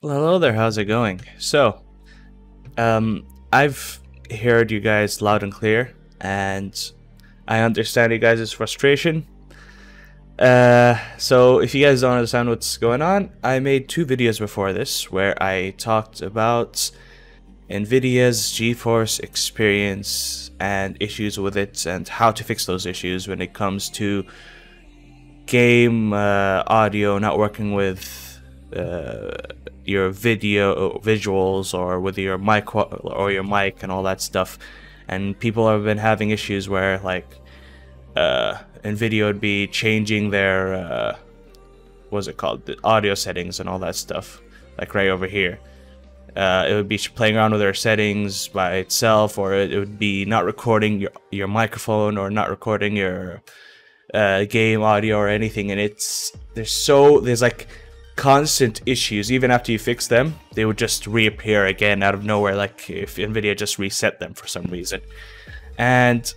Hello there, how's it going? So, um, I've heard you guys loud and clear, and I understand you guys' frustration. Uh, so if you guys don't understand what's going on, I made two videos before this where I talked about NVIDIA's GeForce experience and issues with it and how to fix those issues when it comes to game uh, audio not working with uh, your video visuals or with your mic or your mic and all that stuff. And people have been having issues where like uh, NVIDIA would be changing their uh, what's it called, the audio settings and all that stuff, like right over here. Uh, it would be playing around with their settings by itself, or it, would be not recording your your microphone or not recording your uh, game audio or anything. And it's there's so there's like constant issues. Even after you fix them, they would just reappear again out of nowhere, like if Nvidia just reset them for some reason. And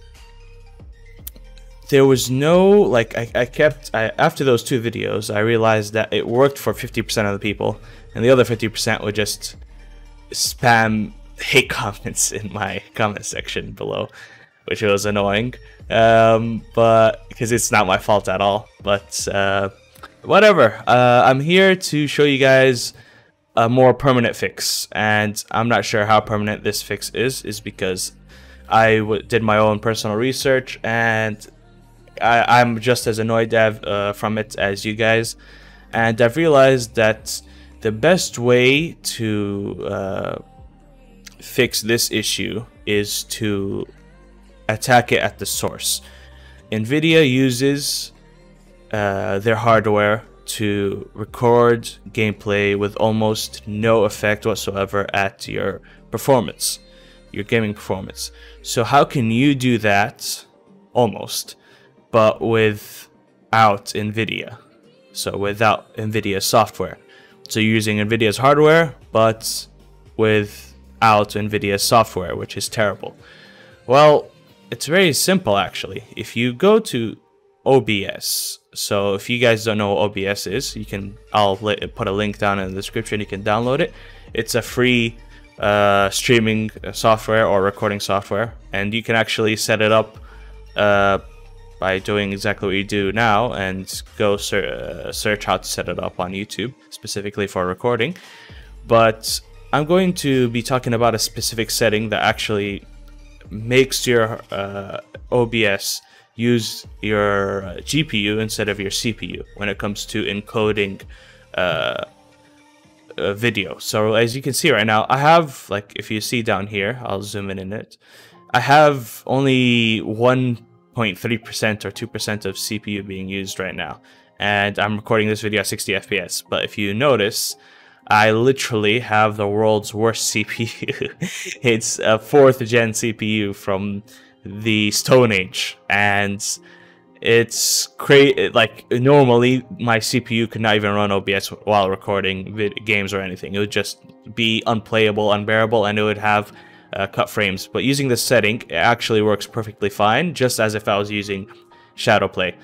there was no like I, I kept I, after those two videos I realized that it worked for 50% of the people and the other 50% would just spam hate comments in my comment section below which was annoying um, but because it's not my fault at all but uh, whatever. Uh, I'm here to show you guys a more permanent fix. And I'm not sure how permanent this fix is is because I did my own personal research and I, am just as annoyed uh, from it as you guys, and I've realized that the best way to uh, fix this issue is to attack it at the source. NVIDIA uses uh, their hardware to record gameplay with almost no effect whatsoever at your performance, your gaming performance. So how can you do that? Almost but without NVIDIA. So without NVIDIA software. So you're using NVIDIA's hardware, but without NVIDIA software, which is terrible. Well, it's very simple actually. If you go to OBS, so if you guys don't know what OBS is, you can I'll put a link down in the description. You can download it. It's a free uh, streaming software or recording software, and you can actually set it up uh, by doing exactly what you do now and go ser uh, search how to set it up on YouTube specifically for recording. But I'm going to be talking about a specific setting that actually makes your uh, OBS use your uh, GPU instead of your CPU when it comes to encoding uh, video. So as you can see right now, I have like if you see down here, I'll zoom in in it. I have only one 0.3% or 2% of CPU being used right now. And I'm recording this video at 60 FPS. But if you notice, I literally have the world's worst CPU. it's a fourth gen CPU from the Stone Age. And it's crazy. Like, normally, my CPU could not even run OBS while recording games or anything. It would just be unplayable, unbearable, and it would have uh, cut frames. But using this setting, it actually works perfectly fine, just as if I was using Shadowplay.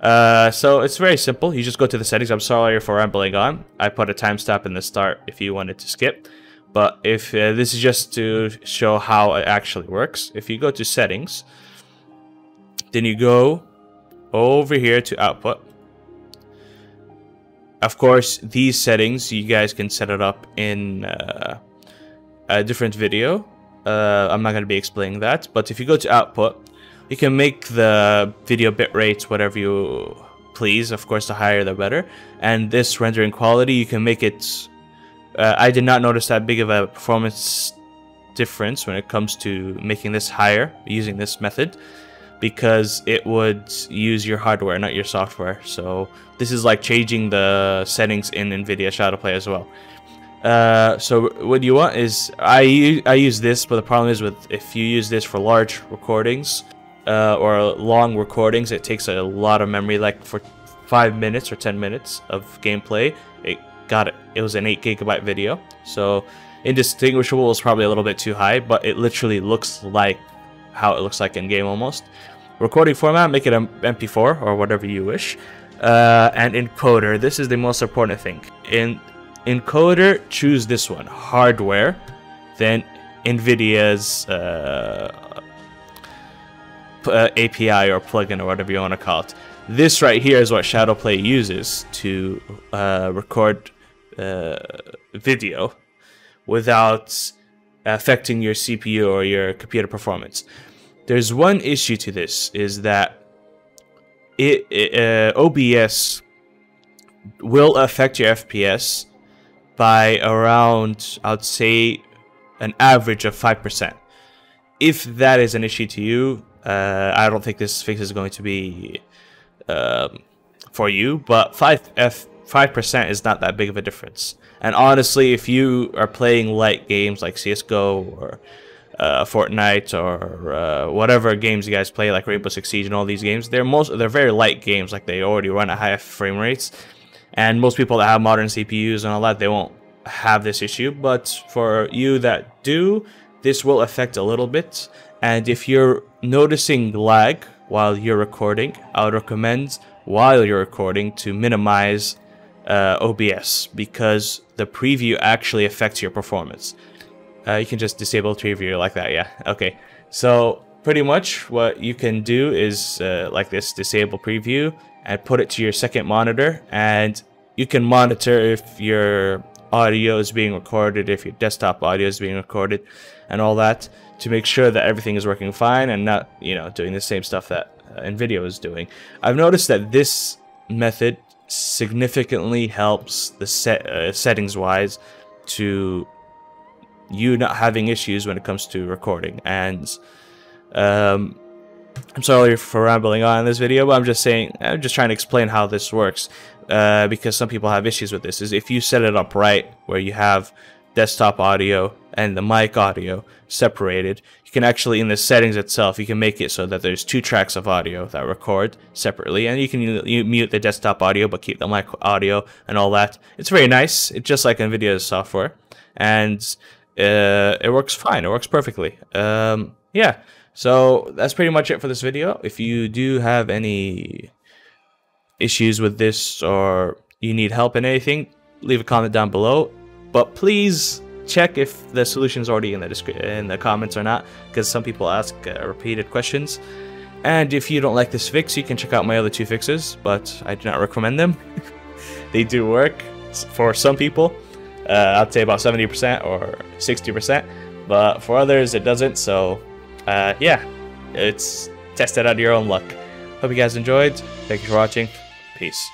Uh, so it's very simple. You just go to the settings. I'm sorry for rambling on. I put a timestamp in the start if you wanted to skip. But if uh, this is just to show how it actually works. If you go to settings, then you go over here to output. Of course, these settings, you guys can set it up in uh, a different video. Uh, I'm not going to be explaining that, but if you go to output, you can make the video bit rates whatever you please. Of course, the higher the better. And this rendering quality, you can make it... Uh, I did not notice that big of a performance difference when it comes to making this higher using this method because it would use your hardware, not your software. So this is like changing the settings in NVIDIA Shadowplay as well. Uh, so what you want is I I use this, but the problem is with if you use this for large recordings uh, or long recordings, it takes a lot of memory. Like for five minutes or ten minutes of gameplay, it got it. It was an eight gigabyte video, so indistinguishable is probably a little bit too high, but it literally looks like how it looks like in game almost. Recording format, make it an MP4 or whatever you wish. Uh, and encoder, this is the most important thing. In encoder, choose this one, hardware, then NVIDIA's uh, uh, API or plugin or whatever you want to call it. This right here is what Shadowplay uses to uh, record uh, video without affecting your CPU or your computer performance. There's one issue to this is that it, uh, OBS will affect your FPS by around, I'd say, an average of 5%. If that is an issue to you, uh, I don't think this fix is going to be um, for you, but 5 F 5% is not that big of a difference. And honestly, if you are playing light games like CSGO or uh, Fortnite or uh, whatever games you guys play, like Rainbow Six Siege and all these games, they're most they're very light games. Like they already run at high frame rates, and most people that have modern CPUs and all that, they won't have this issue. But for you that do, this will affect a little bit. And if you're noticing lag while you're recording, I would recommend while you're recording to minimize uh, OBS because the preview actually affects your performance. Uh, you can just disable preview like that, yeah. Okay, so pretty much what you can do is uh, like this, disable preview and put it to your second monitor and you can monitor if your audio is being recorded, if your desktop audio is being recorded and all that to make sure that everything is working fine and not, you know, doing the same stuff that uh, NVIDIA is doing. I've noticed that this method significantly helps the set uh, settings wise to you not having issues when it comes to recording. And um, I'm sorry for rambling on in this video, but I'm just saying, I'm just trying to explain how this works, uh, because some people have issues with this, is if you set it up right, where you have desktop audio and the mic audio separated, you can actually, in the settings itself, you can make it so that there's two tracks of audio that record separately, and you can you mute the desktop audio but keep the mic audio and all that. It's very nice. It's just like NVIDIA's software, and uh, it works fine. It works perfectly. Um, yeah. So that's pretty much it for this video. If you do have any issues with this or you need help in anything, leave a comment down below. But please check if the solution is already in the in the comments or not, because some people ask uh, repeated questions. And if you don't like this fix, you can check out my other two fixes, but I do not recommend them. they do work for some people. Uh, I'd say about 70% or 60%, but for others it doesn't. So, uh, yeah, it's test it out of your own luck. Hope you guys enjoyed. Thank you for watching. Peace.